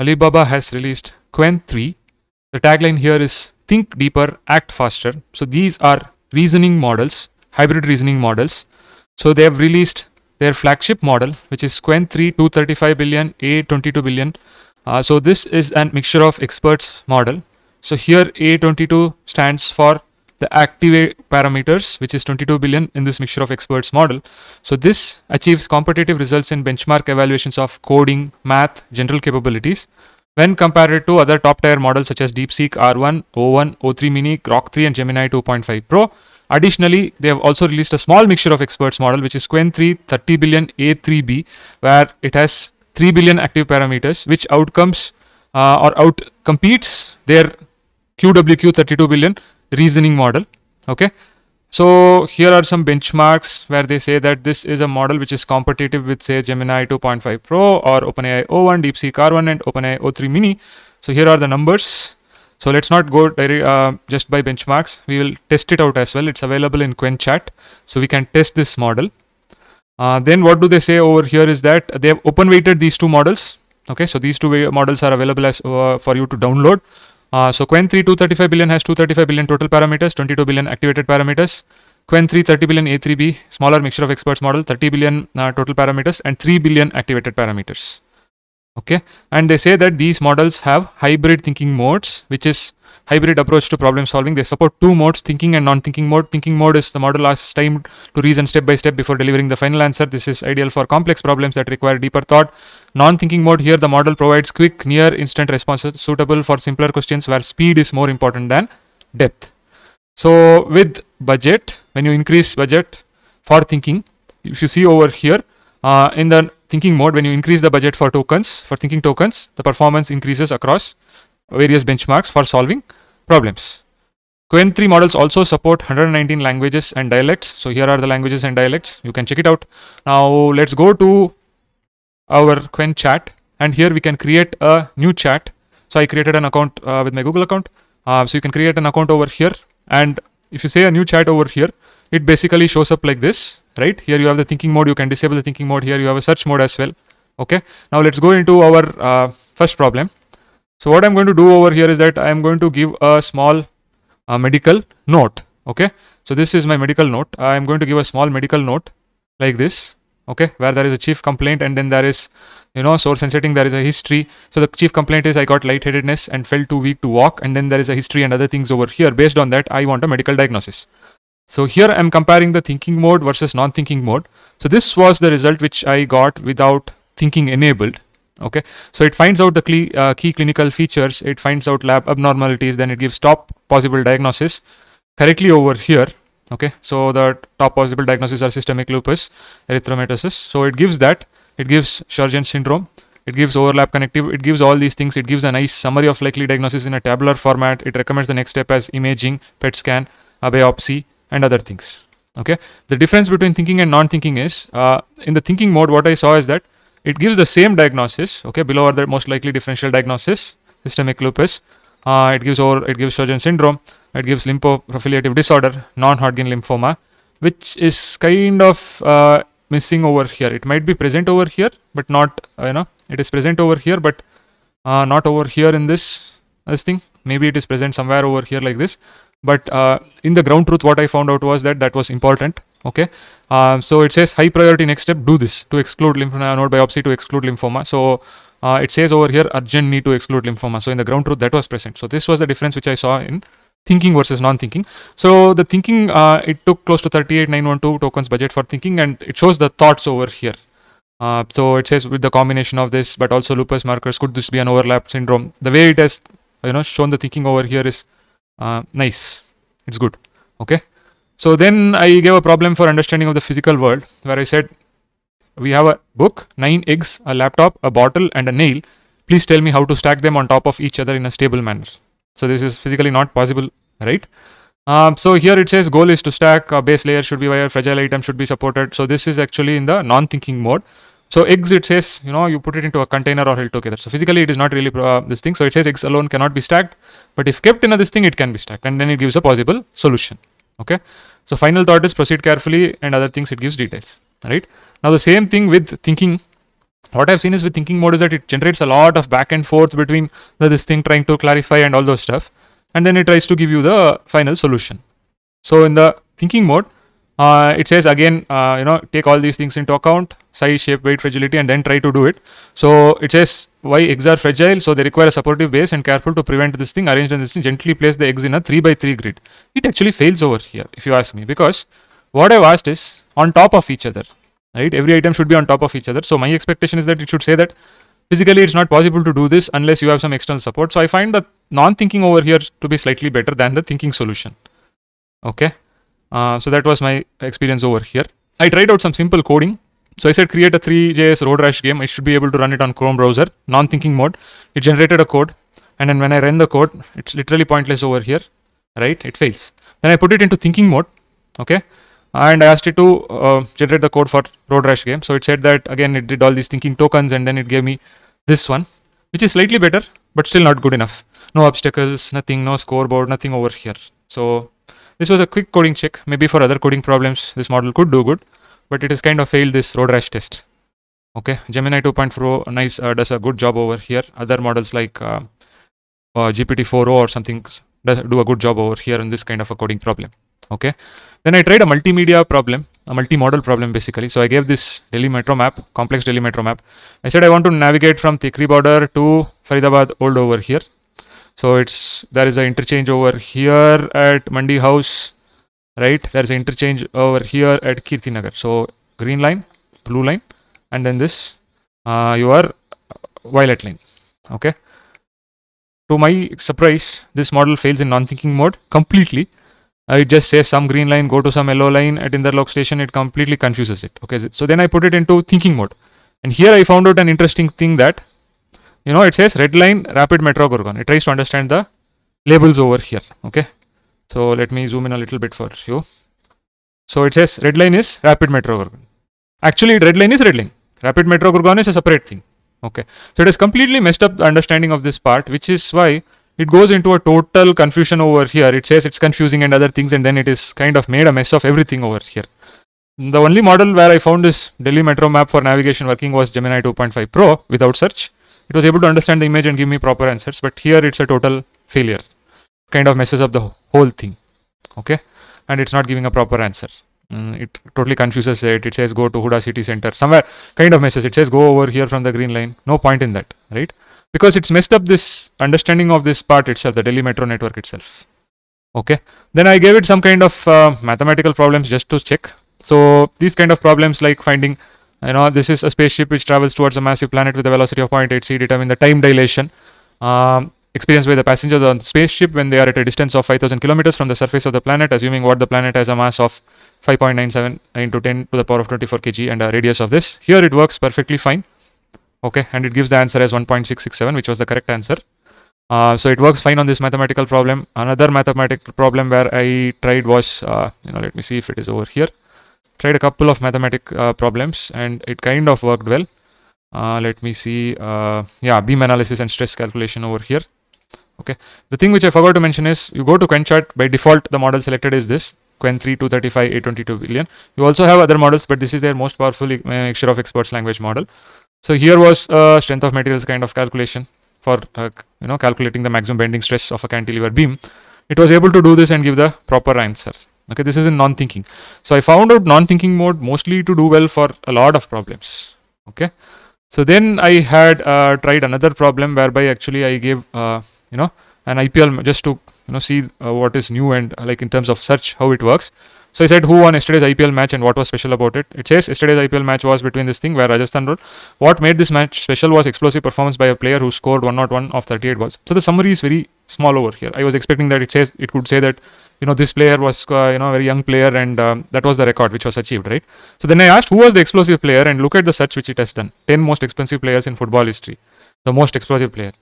Alibaba has released Qwen 3. The tagline here is think deeper, act faster. So these are reasoning models, hybrid reasoning models. So they have released their flagship model, which is Qwen 3 235 billion, A 22 billion. Uh, so this is a mixture of experts model. So here A22 stands for the active parameters, which is 22 billion in this mixture of experts model. So this achieves competitive results in benchmark evaluations of coding, math, general capabilities when compared to other top tier models such as DeepSeek R1, O1, O3 Mini, Grok 3 and Gemini 2.5 Pro. Additionally, they have also released a small mixture of experts model, which is Qwen 3 30 billion A3B, where it has 3 billion active parameters, which outcomes uh, or out competes their QWQ 32 billion reasoning model. Okay. So here are some benchmarks where they say that this is a model which is competitive with say Gemini 2.5 Pro or OpenAI O1, DeepSeek R1 and OpenAI O3 Mini. So here are the numbers. So let's not go uh, just by benchmarks. We will test it out as well. It's available in Qwen Chat. So we can test this model. Uh, then what do they say over here is that they have open weighted these two models. Okay, so these two models are available as uh, for you to download. Uh, so Qwen 3 235 billion has 235 billion total parameters, 22 billion activated parameters. Qwen 3 30 billion A3B, smaller mixture of experts model, 30 billion uh, total parameters and 3 billion activated parameters okay? And they say that these models have hybrid thinking modes which is hybrid approach to problem solving. They support two modes thinking and non-thinking mode. Thinking mode is the model asks time to reason step by step before delivering the final answer. This is ideal for complex problems that require deeper thought. Non-thinking mode here the model provides quick near instant responses suitable for simpler questions where speed is more important than depth. So with budget when you increase budget for thinking if you see over here uh, in the thinking mode, when you increase the budget for tokens, for thinking tokens, the performance increases across various benchmarks for solving problems. Qwen 3 models also support 119 languages and dialects. So here are the languages and dialects. You can check it out. Now let's go to our Qwen chat and here we can create a new chat. So I created an account uh, with my Google account. Uh, so you can create an account over here and if you say a new chat over here, it basically shows up like this, right? Here you have the thinking mode, you can disable the thinking mode. Here you have a search mode as well. Okay, now let's go into our uh, first problem. So what I'm going to do over here is that I'm going to give a small uh, medical note. Okay, so this is my medical note. I'm going to give a small medical note like this. Okay, where there is a chief complaint and then there is, you know, source and setting, there is a history. So the chief complaint is I got lightheadedness and felt too weak to walk. And then there is a history and other things over here. Based on that, I want a medical diagnosis. So here I'm comparing the thinking mode versus non-thinking mode. So this was the result which I got without thinking enabled. Okay, so it finds out the uh, key clinical features, it finds out lab abnormalities, then it gives top possible diagnosis correctly over here. Okay, so the top possible diagnosis are systemic lupus erythematosus. So it gives that, it gives Sjogren syndrome, it gives overlap connective, it gives all these things, it gives a nice summary of likely diagnosis in a tabular format, it recommends the next step as imaging, PET scan, a biopsy, and other things okay? The difference between thinking and non-thinking is uh, in the thinking mode what i saw is that it gives the same diagnosis okay? Below are the most likely differential diagnosis systemic lupus. Uh, it gives over it gives Sjogren syndrome. It gives lymphoproliferative disorder non-hodgkin lymphoma which is kind of uh, missing over here. It might be present over here but not uh, you know it is present over here but uh, not over here in this this thing. Maybe it is present somewhere over here like this but uh, in the ground truth what i found out was that that was important okay? Um, so it says high priority next step do this to exclude lymph node biopsy to exclude lymphoma. So uh, it says over here urgent need to exclude lymphoma. So in the ground truth that was present. So this was the difference which i saw in thinking versus non-thinking. So the thinking uh, it took close to 38912 tokens budget for thinking and it shows the thoughts over here. Uh, so it says with the combination of this but also lupus markers could this be an overlap syndrome? The way it has you know shown the thinking over here is uh, nice. It's good. Okay? So then i gave a problem for understanding of the physical world where i said we have a book nine eggs a laptop a bottle and a nail. Please tell me how to stack them on top of each other in a stable manner. So this is physically not possible right? Um, so here it says goal is to stack a base layer should be wire fragile item should be supported. So this is actually in the non-thinking mode so eggs, it says, you know, you put it into a container or held together. So physically, it is not really uh, this thing. So it says eggs alone cannot be stacked, but if kept in a this thing, it can be stacked, and then it gives a possible solution. Okay. So final thought is proceed carefully, and other things it gives details. Right. Now the same thing with thinking. what I've seen is with thinking mode is that it generates a lot of back and forth between the, this thing trying to clarify and all those stuff, and then it tries to give you the final solution. So in the thinking mode, uh, it says again, uh, you know, take all these things into account, size, shape, weight, fragility, and then try to do it. So it says why eggs are fragile, so they require a supportive base and careful to prevent this thing. Arrange this thing, gently place the eggs in a 3 by 3 grid. It actually fails over here, if you ask me, because what I've asked is on top of each other, right? Every item should be on top of each other. So my expectation is that it should say that physically it's not possible to do this unless you have some external support. So I find the non-thinking over here to be slightly better than the thinking solution. Okay. Uh, so that was my experience over here. I tried out some simple coding. So I said create a Three.js road rash game. I should be able to run it on Chrome browser, non-thinking mode. It generated a code. And then when I run the code, it's literally pointless over here, right? It fails. Then I put it into thinking mode. Okay. And I asked it to uh, generate the code for road rash game. So it said that again, it did all these thinking tokens and then it gave me this one, which is slightly better, but still not good enough. No obstacles, nothing, no scoreboard, nothing over here. So this was a quick coding check. Maybe for other coding problems, this model could do good, but it has kind of failed this road rash test. Okay, Gemini 2.4 nice uh, does a good job over here. Other models like uh, uh, GPT-4o or something does do a good job over here in this kind of a coding problem. Okay, then I tried a multimedia problem, a multimodal problem basically. So I gave this Delhi metro map, complex Delhi metro map. I said I want to navigate from Tikri border to Faridabad old over here. So it's there is an interchange over here at Mandi House, right? There is an interchange over here at Kirti Nagar. So green line, blue line, and then this uh, your violet line. Okay. To my surprise, this model fails in non-thinking mode completely. It just says some green line, go to some yellow line at Inderlok station. It completely confuses it. Okay. So then I put it into thinking mode. And here I found out an interesting thing that you know it says red line rapid metro Gurgaon. It tries to understand the labels over here okay? So let me zoom in a little bit for you. So it says red line is rapid metro Gurgaon. Actually red line is red line. Rapid metro gorgon is a separate thing okay? So it has completely messed up the understanding of this part which is why it goes into a total confusion over here. It says it's confusing and other things and then it is kind of made a mess of everything over here. The only model where i found this delhi metro map for navigation working was gemini 2.5 pro without search it was able to understand the image and give me proper answers but here it's a total failure. Kind of messes up the whole thing okay? And it's not giving a proper answer. Mm, it totally confuses it. It says go to huda city center. Somewhere kind of messes. It says go over here from the green line. No point in that right? Because it's messed up this understanding of this part itself the delhi metro network itself okay? Then i gave it some kind of uh, mathematical problems just to check. So these kind of problems like finding you know this is a spaceship which travels towards a massive planet with a velocity of 0.8 c determine the time dilation. Um, experienced by the passengers on the spaceship when they are at a distance of 5000 kilometers from the surface of the planet assuming what the planet has a mass of 5.97 into 10 to the power of 24 kg and a radius of this. Here it works perfectly fine. Okay and it gives the answer as 1.667 which was the correct answer. Uh, so it works fine on this mathematical problem. Another mathematical problem where i tried was uh, you know let me see if it is over here tried a couple of mathematic uh, problems and it kind of worked well. Uh, let me see. Uh, yeah, beam analysis and stress calculation over here. Okay. The thing which I forgot to mention is you go to Qwen Chat by default the model selected is this Qwen 3 235 822 billion. You also have other models, but this is their most powerful uh, mixture of experts language model. So here was a strength of materials kind of calculation for uh, you know calculating the maximum bending stress of a cantilever beam. It was able to do this and give the proper answer okay this is in non-thinking. So i found out non-thinking mode mostly to do well for a lot of problems. Okay? So then i had uh, tried another problem whereby actually i gave uh, you know an ipl just to you know see uh, what is new and uh, like in terms of search how it works so I said who won yesterday's IPL match and what was special about it. It says yesterday's IPL match was between this thing where Rajasthan ruled. What made this match special was explosive performance by a player who scored 101 of 38 balls. So the summary is very small over here. I was expecting that it says it could say that you know this player was uh, you know a very young player and um, that was the record which was achieved right. So then I asked who was the explosive player and look at the search which it has done. 10 most expensive players in football history. The most explosive player.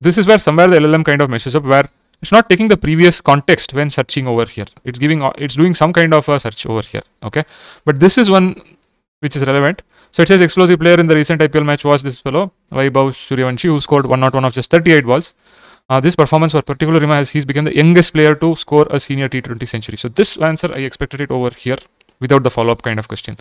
This is where somewhere the LLM kind of messes up where it's not taking the previous context when searching over here. It's giving it's doing some kind of a search over here okay? But this is one which is relevant. So it says explosive player in the recent IPL match was this fellow Vaibhav Suryavanshi who scored 101 of just 38 balls. Uh, this performance was particularly as he's become the youngest player to score a senior T20 century. So this answer I expected it over here without the follow-up kind of question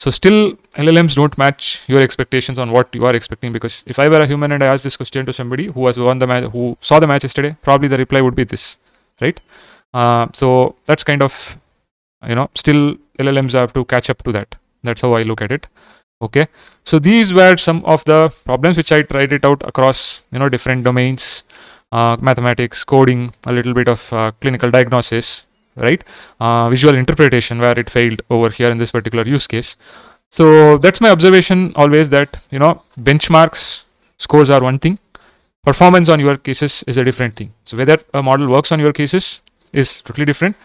So still LLMs don't match your expectations on what you are expecting because if I were a human and I asked this question to somebody who has won the match, who saw the match yesterday, probably the reply would be this, right? Uh, so that's kind of, you know, still LLMs have to catch up to that. That's how I look at it. Okay. So these were some of the problems which I tried it out across, you know, different domains, uh, mathematics, coding, a little bit of uh, clinical diagnosis, right? Uh, visual interpretation where it failed over here in this particular use case. So that's my observation always that, you know, benchmarks scores are one thing. Performance on your cases is a different thing. So whether a model works on your cases is totally different.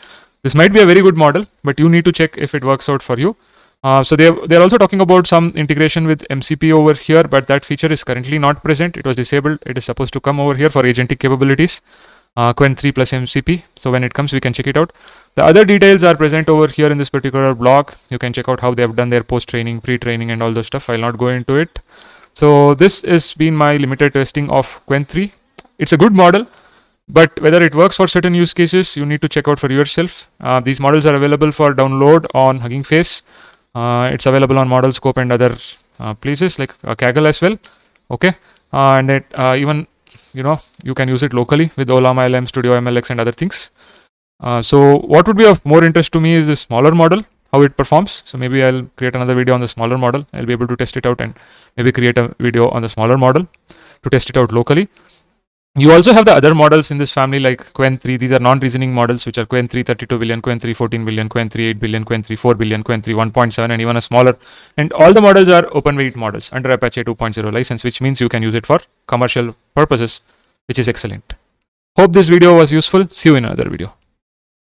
This might be a very good model, but you need to check if it works out for you. Uh, so they they're also talking about some integration with MCP over here, but that feature is currently not present. It was disabled. It is supposed to come over here for agentic capabilities uh, Qwen 3 plus MCP. So when it comes, we can check it out. The other details are present over here in this particular blog. You can check out how they have done their post-training, pre-training and all those stuff. I'll not go into it. So this has been my limited testing of Qwen 3. It's a good model, but whether it works for certain use cases, you need to check out for yourself. Uh, these models are available for download on Hugging Face. Uh, it's available on ModelScope and other uh, places like uh, Kaggle as well. Okay, uh, and it even you know you can use it locally with Ollama LM, Studio MLX and other things. Uh, so what would be of more interest to me is the smaller model, how it performs. So maybe I'll create another video on the smaller model. I'll be able to test it out and maybe create a video on the smaller model to test it out locally. You also have the other models in this family like Qwen 3. These are non-reasoning models, which are Qwen 3 32 billion, Qwen 3 14 billion, Qwen 3 8 billion, Qwen 3 4 billion, Qwen 3 1.7, and even a smaller. And all the models are open weight models under Apache 2.0 license, which means you can use it for commercial purposes, which is excellent. Hope this video was useful. See you in another video.